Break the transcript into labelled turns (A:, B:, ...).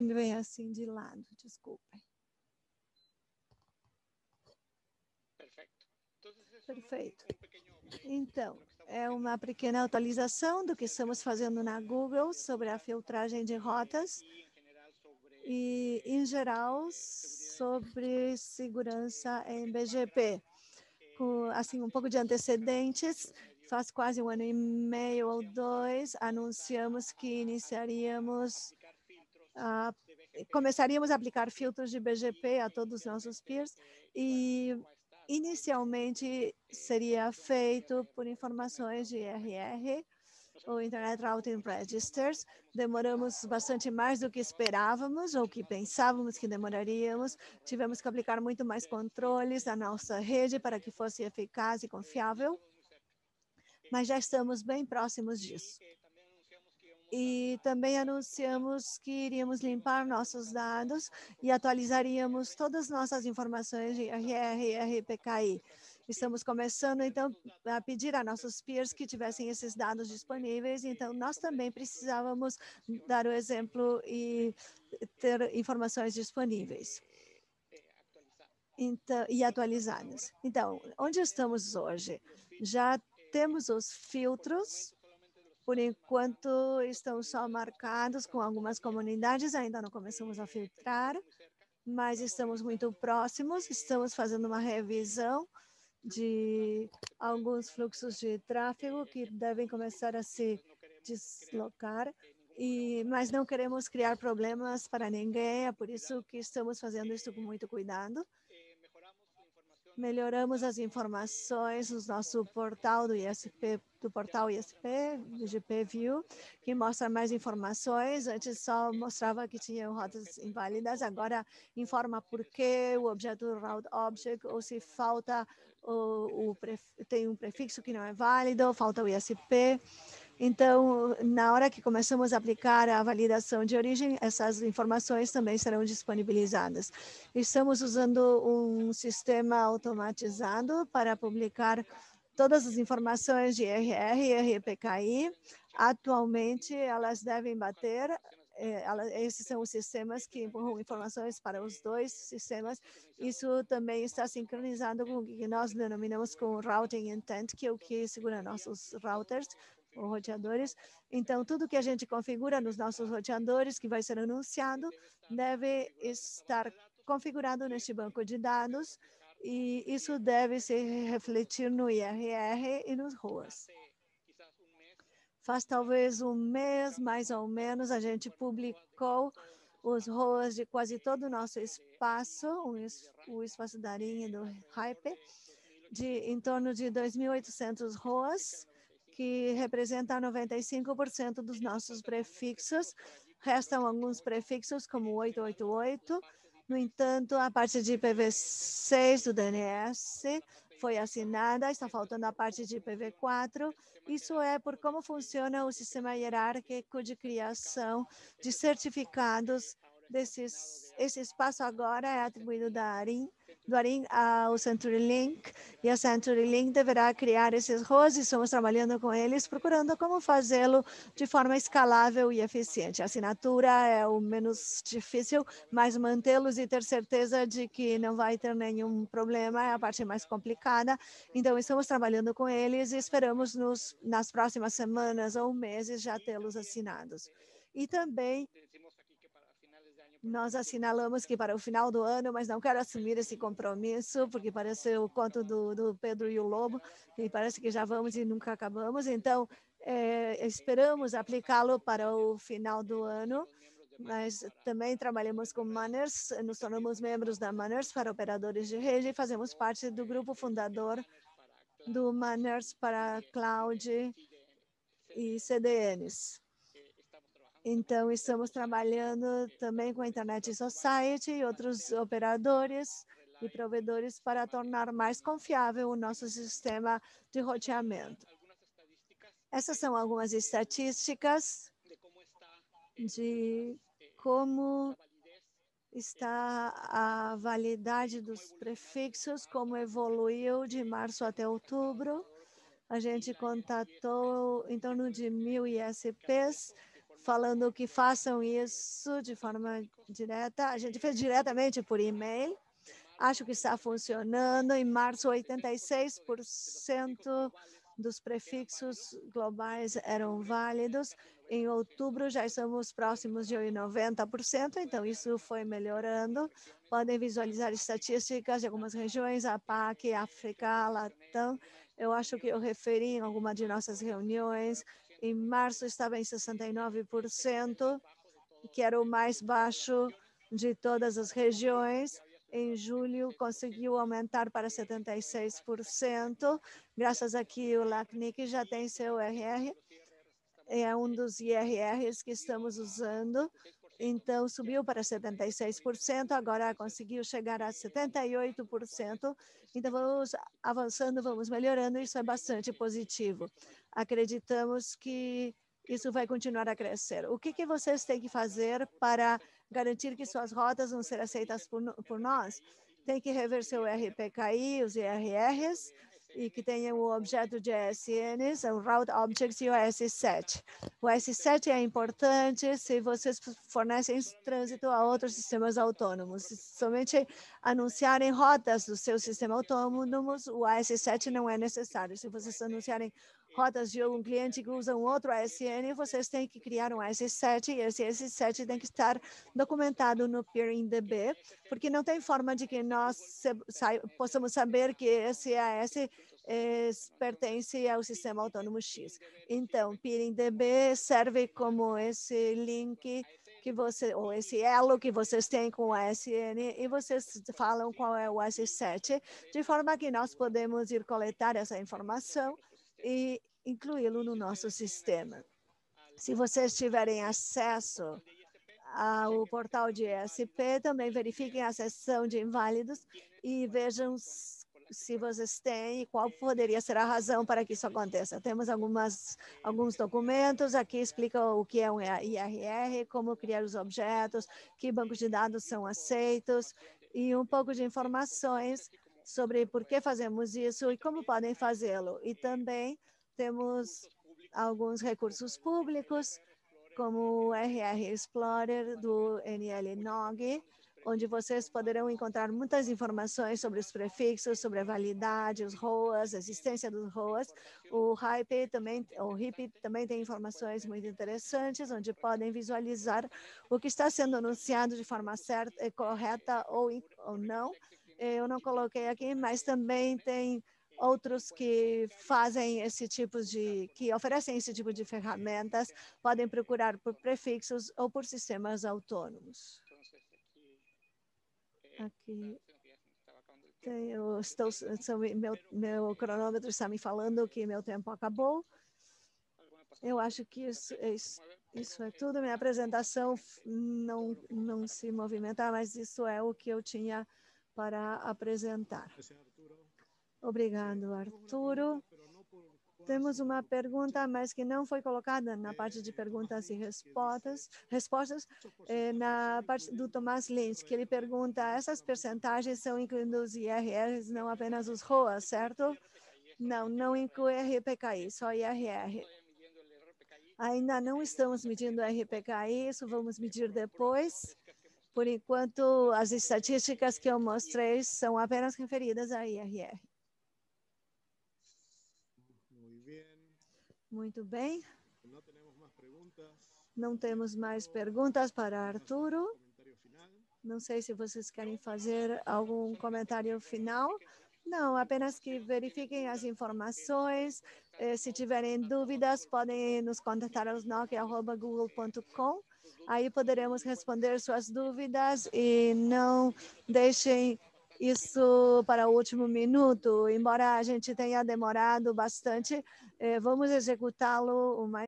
A: Vem assim de lado, desculpem. Perfeito. Então, é uma pequena atualização do que estamos fazendo na Google sobre a filtragem de rotas e, em geral, sobre segurança em BGP. Com, assim, um pouco de antecedentes, faz quase um ano e meio ou dois, anunciamos que iniciaríamos, a, começaríamos a aplicar filtros de BGP a todos os nossos peers e inicialmente seria feito por informações de IRR, ou Internet Routing Registers. Demoramos bastante mais do que esperávamos ou que pensávamos que demoraríamos. Tivemos que aplicar muito mais controles na nossa rede para que fosse eficaz e confiável, mas já estamos bem próximos disso. E também anunciamos que iríamos limpar nossos dados e atualizaríamos todas as nossas informações de RR e RPKI. Estamos começando, então, a pedir a nossos peers que tivessem esses dados disponíveis. Então, nós também precisávamos dar o exemplo e ter informações disponíveis então, e atualizadas. Então, onde estamos hoje? Já temos os filtros por enquanto, estão só marcados com algumas comunidades, ainda não começamos a filtrar, mas estamos muito próximos, estamos fazendo uma revisão de alguns fluxos de tráfego que devem começar a se deslocar, e, mas não queremos criar problemas para ninguém, é por isso que estamos fazendo isso com muito cuidado melhoramos as informações no nosso portal do ISP, do portal ISP, do GP View, que mostra mais informações. Antes só mostrava que tinha rotas inválidas, agora informa por que o objeto route object, ou se falta o, o tem um prefixo que não é válido, falta o ISP. Então, na hora que começamos a aplicar a validação de origem, essas informações também serão disponibilizadas. Estamos usando um sistema automatizado para publicar todas as informações de RR e RPKI. Atualmente, elas devem bater é, esses são os sistemas que empurram informações para os dois sistemas. Isso também está sincronizado com o que nós denominamos como routing intent, que é o que segura nossos routers ou roteadores. Então, tudo que a gente configura nos nossos roteadores, que vai ser anunciado, deve estar configurado neste banco de dados e isso deve se refletir no IRR e nos ROAS. Faz talvez um mês, mais ou menos, a gente publicou os ROAS de quase todo o nosso espaço, o espaço da Arinha do Hype, de em torno de 2.800 ROAS, que representa 95% dos nossos prefixos. Restam alguns prefixos, como 888. No entanto, a parte de IPv6 do DNS foi assinada, está faltando a parte de IPv4. Isso é por como funciona o sistema hierárquico de criação de certificados desses. Esse espaço agora é atribuído da ARIN do ARIN ao CenturyLink e a CenturyLink deverá criar esses ROS e estamos trabalhando com eles, procurando como fazê-lo de forma escalável e eficiente. A assinatura é o menos difícil, mas mantê-los e ter certeza de que não vai ter nenhum problema é a parte mais complicada. Então, estamos trabalhando com eles e esperamos nos, nas próximas semanas ou meses já tê-los assinados. E também nós assinalamos que para o final do ano, mas não quero assumir esse compromisso, porque parece o conto do, do Pedro e o Lobo, e parece que já vamos e nunca acabamos. Então, é, esperamos aplicá-lo para o final do ano, mas também trabalhamos com Manners, nos tornamos membros da Manners para operadores de rede e fazemos parte do grupo fundador do Manners para Cloud e CDNs. Então, estamos trabalhando também com a Internet Society e outros operadores e provedores para tornar mais confiável o nosso sistema de roteamento. Essas são algumas estatísticas de como está a validade dos prefixos, como evoluiu de março até outubro. A gente contatou em torno de mil ISPs, falando que façam isso de forma direta. A gente fez diretamente por e-mail. Acho que está funcionando. Em março, 86% dos prefixos globais eram válidos. Em outubro, já estamos próximos de 90%, então isso foi melhorando. Podem visualizar estatísticas de algumas regiões, a PAC, África, Latam. Eu acho que eu referi em alguma de nossas reuniões. Em março estava em 69%, que era o mais baixo de todas as regiões. Em julho, conseguiu aumentar para 76%, graças a que o LACNIC já tem seu RR, é um dos IRRs que estamos usando, então subiu para 76%, agora conseguiu chegar a 78%, então vamos avançando, vamos melhorando, isso é bastante positivo. Acreditamos que isso vai continuar a crescer. O que, que vocês têm que fazer para garantir que suas rotas vão ser aceitas por, por nós? Tem que rever seu RPKI, os IRRs, e que tenham o objeto de ASNs, o Route Objects e o S7. O S7 é importante se vocês fornecem trânsito a outros sistemas autônomos. Se somente anunciarem rotas do seu sistema autônomo, o AS7 não é necessário. Se vocês anunciarem rotas de um cliente que usa um outro ASN, vocês têm que criar um AS7 e esse AS7 tem que estar documentado no PeerInDB, porque não tem forma de que nós possamos saber que esse AS é, pertence ao sistema autônomo X. Então, PeerInDB serve como esse link que você, ou esse elo que vocês têm com o ASN e vocês falam qual é o AS7, de forma que nós podemos ir coletar essa informação e incluí-lo no nosso sistema. Se vocês tiverem acesso ao portal de ESP, também verifiquem a seção de inválidos e vejam se vocês têm e qual poderia ser a razão para que isso aconteça. Temos algumas, alguns documentos, aqui explica o que é um IRR, como criar os objetos, que bancos de dados são aceitos e um pouco de informações sobre por que fazemos isso e como podem fazê-lo. E também temos alguns recursos públicos, como o RR Explorer do NLNOG, onde vocês poderão encontrar muitas informações sobre os prefixos, sobre a validade, os ROAS, a existência dos ROAS. O HIP também, o HIP também tem informações muito interessantes, onde podem visualizar o que está sendo anunciado de forma certa, correta ou, ou não, eu não coloquei aqui, mas também tem outros que fazem esse tipo de, que oferecem esse tipo de ferramentas, podem procurar por prefixos ou por sistemas autônomos. Aqui eu estou, meu, meu cronômetro está me falando que meu tempo acabou. Eu acho que isso, isso, isso é tudo. Minha apresentação não, não se movimenta, mas isso é o que eu tinha para apresentar. Obrigado, Arturo. Temos uma pergunta, mas que não foi colocada na parte de perguntas e respostas, respostas eh, na parte do Tomás Lins, que ele pergunta, essas percentagens são incluindo os IRRs, não apenas os ROAs, certo? Não, não inclui RPKI, só IRR. Ainda não estamos medindo RPKI, isso vamos medir depois. Por enquanto, as estatísticas que eu mostrei são apenas referidas a IRR. Muito bem. Não temos mais perguntas para Arturo. Não sei se vocês querem fazer algum comentário final. Não, apenas que verifiquem as informações. Eh, se tiverem dúvidas, podem nos contatar aos nokia.google.com Aí poderemos responder suas dúvidas e não deixem isso para o último minuto. Embora a gente tenha demorado bastante, eh, vamos executá-lo o mais